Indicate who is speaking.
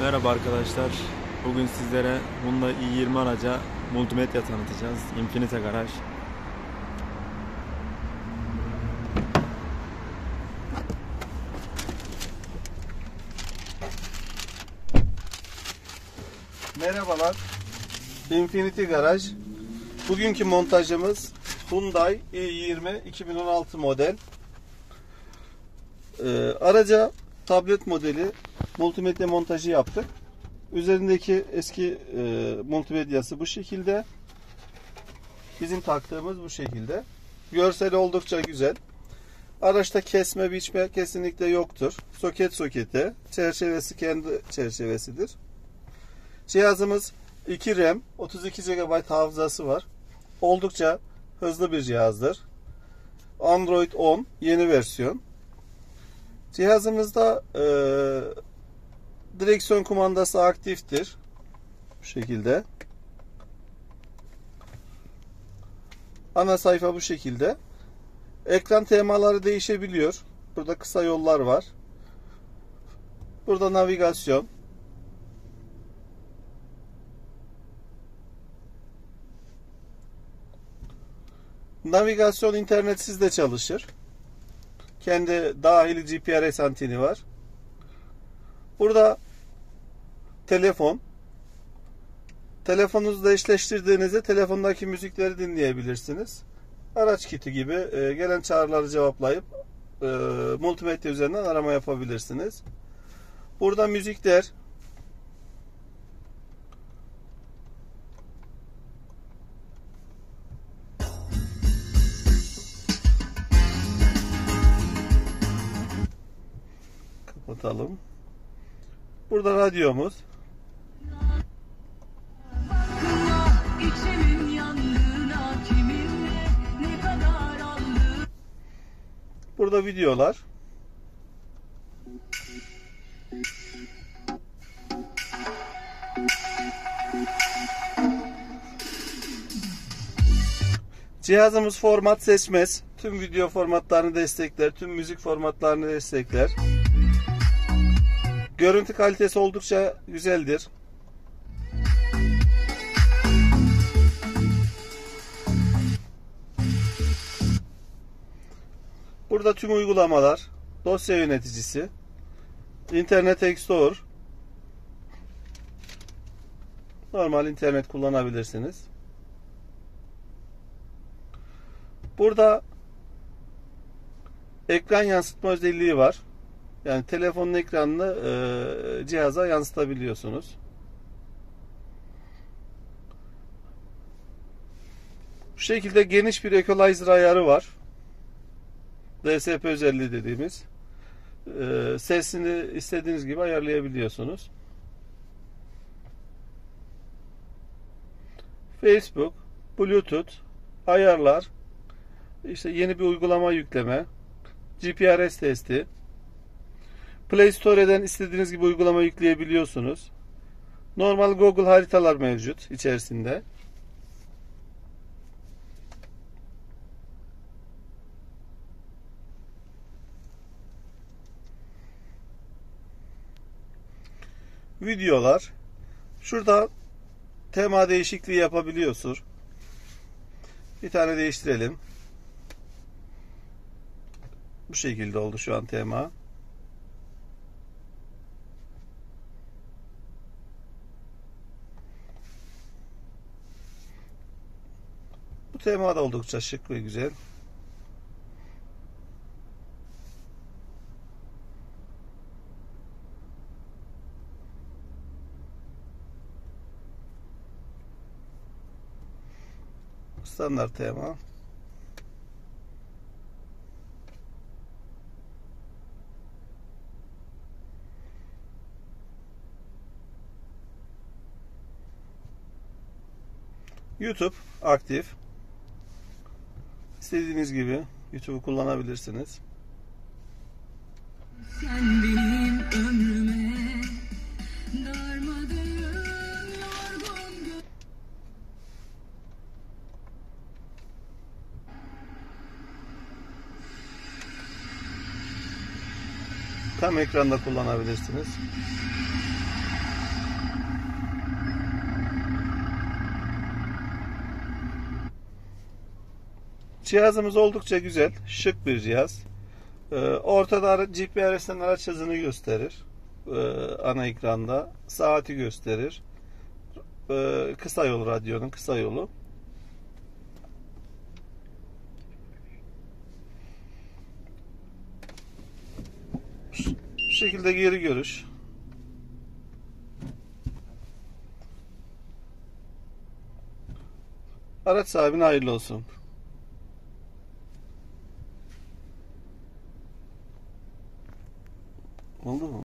Speaker 1: Merhaba arkadaşlar. Bugün sizlere Honda i20 araca multimedya tanıtacağız. Infinite Garaj.
Speaker 2: Merhabalar. Infinity Garaj. Bugünkü montajımız Hyundai i20 2016 model. Ee, araca tablet modeli multimedya montajı yaptık. Üzerindeki eski e, multimedyası bu şekilde. Bizim taktığımız bu şekilde. Görsel oldukça güzel. Araçta kesme biçme kesinlikle yoktur. Soket sokete. Çerçevesi kendi çerçevesidir. Cihazımız 2 RAM, 32 GB hafızası var. Oldukça hızlı bir cihazdır. Android 10 yeni versiyon. Cihazımızda e, direksiyon kumandası aktiftir. Bu şekilde. Ana sayfa bu şekilde. Ekran temaları değişebiliyor. Burada kısa yollar var. Burada navigasyon. Navigasyon internetsiz de çalışır. Kendi dahili GPRS anteni var. Burada telefon. Telefonunuzla eşleştirdiğinizde telefondaki müzikleri dinleyebilirsiniz. Araç kiti gibi e, gelen çağrıları cevaplayıp e, multimedya üzerinden arama yapabilirsiniz. Burada müzikler, kapatalım. Burada radyomuz. Burada videolar. Cihazımız format seçmez. Tüm video formatlarını destekler, tüm müzik formatlarını destekler. Görüntü kalitesi oldukça güzeldir. Burada tüm uygulamalar, dosya yöneticisi, Internet Explorer, normal internet kullanabilirsiniz. Burada ekran yansıtma özelliği var. Yani telefonun ekranını e, cihaza yansıtabiliyorsunuz. Bu şekilde geniş bir equalizer ayarı var. DSP özelliği dediğimiz. E, sesini istediğiniz gibi ayarlayabiliyorsunuz. Facebook, Bluetooth, ayarlar, işte yeni bir uygulama yükleme, GPRS testi, Play Store'den istediğiniz gibi uygulama yükleyebiliyorsunuz. Normal Google haritalar mevcut içerisinde. Videolar. Şurada tema değişikliği yapabiliyorsun. Bir tane değiştirelim. Bu şekilde oldu şu an tema. Tema da oldukça şık ve güzel. Standart tema. YouTube aktif. İstediğiniz gibi YouTube'u kullanabilirsiniz.
Speaker 3: Sen benim ömrüme
Speaker 2: Tam ekranda kullanabilirsiniz. Cihazımız oldukça güzel, şık bir cihaz. Ee, ortada GPS'ten araç hızını gösterir. Ee, ana ekranda saati gösterir. Ee, kısa yol radyonun kısa yolu. Şu şekilde geri görüş. Araç sahibine hayırlı olsun. Oldu mu?